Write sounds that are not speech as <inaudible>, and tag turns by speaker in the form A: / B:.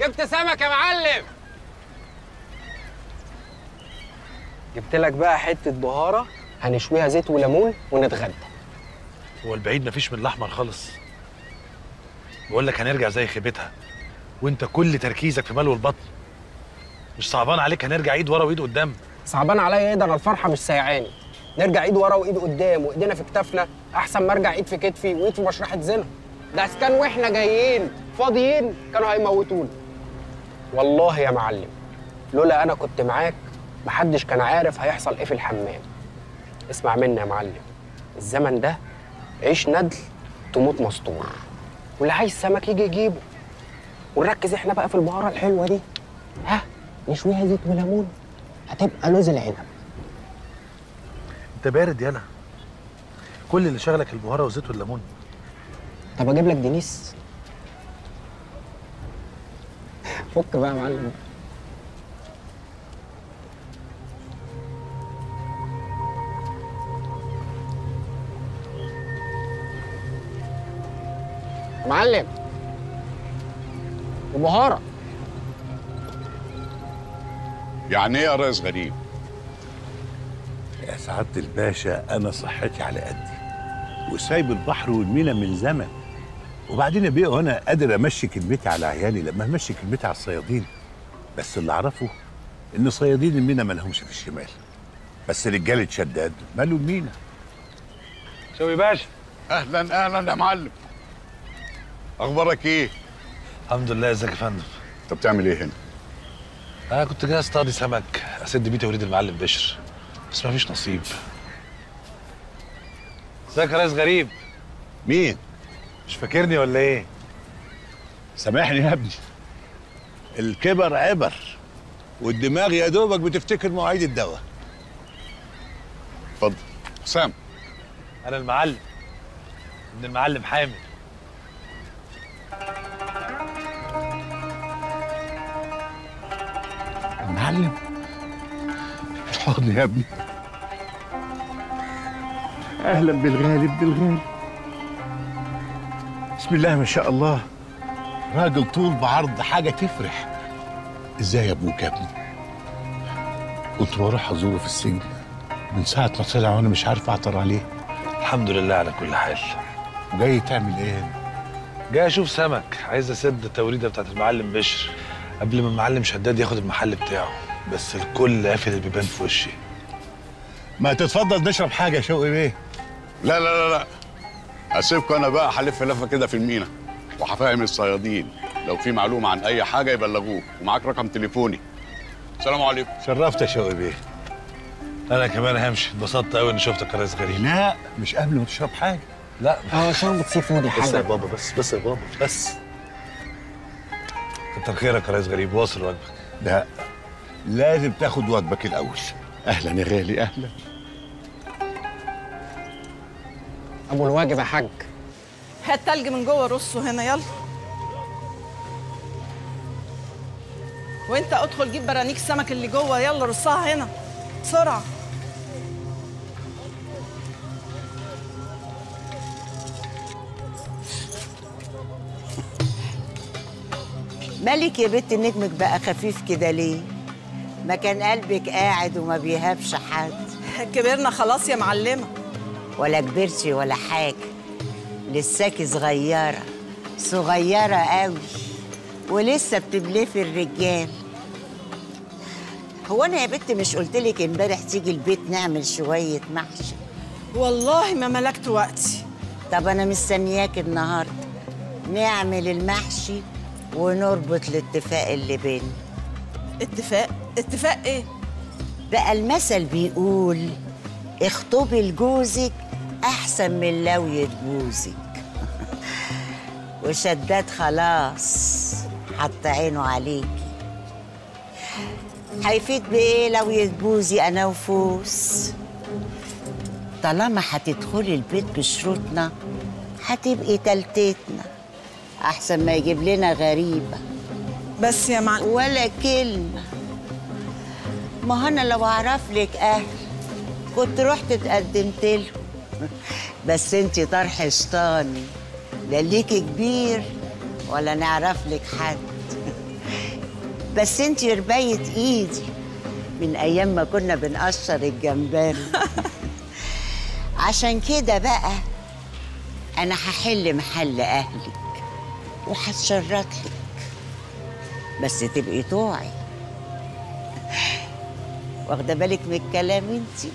A: جبت سمك يا معلم! جبت لك بقى حتة بهارة هنشويها زيت وليمون ونتغدى.
B: هو البعيد مفيش من الأحمر خالص. بقول لك هنرجع زي خيبتها. وانت كل تركيزك في ملو البطن مش صعبان عليك هنرجع ايد ورا وايد قدام.
A: صعبان عليا إيه؟ ده أنا الفرحة مش سايعاني. نرجع ايد ورا وايد قدام وايدينا في كتافنا. احسن ما ارجع ايد في كتفي وايد في مشرحة زنا. ده كان وإحنا جايين. فاضيين كانوا هيموتونا. والله يا معلم لولا أنا كنت معاك محدش كان عارف هيحصل إيه في الحمام. اسمع مني يا معلم الزمن ده عيش ندل تموت مسطور واللي عايز سمك يجي يجيبه. ونركز إحنا بقى في البهارة الحلوة دي. ها؟ نشويها زيت وليمون هتبقى لوز العنب.
B: أنت بارد يالا كل اللي شغلك البهارة والزيت والليمون.
A: طب أجيب لك دينيس فك بقى يا معلم. معلم. وبهاره
C: يعني إيه يا ريس غريب
D: يا سعادة الباشا أنا صحتي على قدي. وسايب البحر والمينا من زمن. وبعدين بيه أنا قادر أمشي كلمتي على عيالي لما أمشي كلمتي على الصيادين بس اللي أعرفه إن صيادين المينا مالهمش في الشمال. بس رجالة شداد مالوا المينا.
B: شوي باشا؟
C: أهلا أهلا يا معلم. أخبارك إيه؟
B: الحمد لله إزيك يا فندم؟
C: انت بتعمل إيه هنا؟
B: أنا كنت جاي أصطادي سمك أسد بيه توريد المعلم بشر. بس مفيش نصيب. إزيك يا ريس غريب؟
D: مين؟
B: مش فاكرني ولا إيه؟
D: سامحني يا ابني. الكبر عبر والدماغ يا دوبك بتفتكر مواعيد الدواء.
C: اتفضل. حسام.
B: أنا المعلم. ابن المعلم حامد.
D: المعلم؟ الحضن يا ابني. أهلا بالغالي ابن الغالي بسم الله ما شاء الله. راجل طول بعرض حاجة تفرح. إزاي يا أبوك يا ابني؟ كنت بروح أزوره في السجن. من ساعة ما طلع وأنا مش عارف اعطر عليه.
B: الحمد لله على كل حال.
D: وجاي تعمل إيه هنا؟
B: جاي أشوف سمك. عايز أسد التوريدة بتاعت المعلم بشر. قبل ما المعلم شداد ياخد المحل بتاعه. بس الكل قافل البيبان في وشي.
D: ما تتفضل نشرب حاجة يا شوقي بيه.
C: لا لا لا لا. هسيبكم أنا بقى هلف لفة كده في المينا. وهفهم الصيادين. لو في معلومة عن أي حاجة يبلغوك. ومعاك رقم تليفوني. السلام عليكم.
D: شرفت يا شوقي بيه.
B: أنا كمان همشي. اتبسطت قوي إني شفتك يا ريس غريب
D: لا مش قبل ما تشرب حاجة.
B: لا.
A: آه شوربه سي فود يا
B: بس يا
A: حاجة.
B: بابا بس بس يا بابا بس. كتر خيرك يا ريس غريب. واصل واجبك
D: لا. لازم تاخد واجبك الأول. أهلا يا غالي أهلا.
A: أبو الواجب يا حاج
E: هات تلج من جوه رصه هنا يلا. وانت ادخل جيب برانيك السمك اللي جوه يلا رصها هنا. بسرعة.
F: مالك يا بنت نجمك بقى خفيف كده ليه؟ ما كان قلبك قاعد وما بيهابش حد.
E: كبرنا خلاص يا معلمة.
F: ولا كبرتي ولا حاجة. لساكي صغيرة صغيرة قوي ولسه بتبلفي الرجال. هو أنا يا بنت مش قلتلك إمبارح تيجي البيت نعمل شوية محشي؟
E: والله ما ملكت وقتي.
F: طب أنا مستنياك النهارده. نعمل المحشي ونربط الاتفاق اللي بينا
E: اتفاق؟ اتفاق إيه؟
F: بقى المثل بيقول اخطبي لجوزك أحسن من لوية جوزك. <laughs> وشداد خلاص حط عينه عليكي. هيفيد بإيه لوية جوزي أنا وفوس طالما هتدخلي البيت بشروطنا هتبقي تلتتنا أحسن ما يجيب لنا غريبة.
E: بس يا معلم.
F: ولا كلمة. ما أنا لو اعرف لك أهل كنت رحت اتقدمت لهم. بس انتي طرح شيطاني لا ليكي كبير ولا نعرف لك حد. بس انت رباية ايدي من أيام ما كنا بنقشر الجمبري. عشان كده بقى أنا هحل محل اهلك وهتشرط لك. بس تبقي توعي. واخدة بالك من الكلام انتي؟